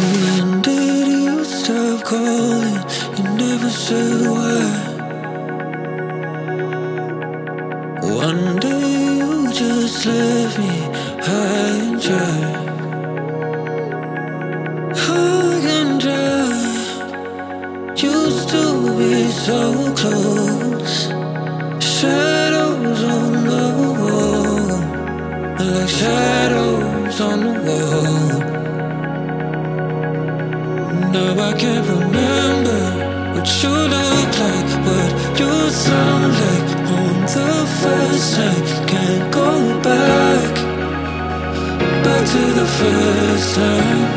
When did you stop calling? You never said why. One day you just left me high and dry. High and dry. Used to be so close. Shadows on the wall. Like shadows on the wall. Now I can't remember what you look like, what you sound like on the first night. Can't go back, back to the first time.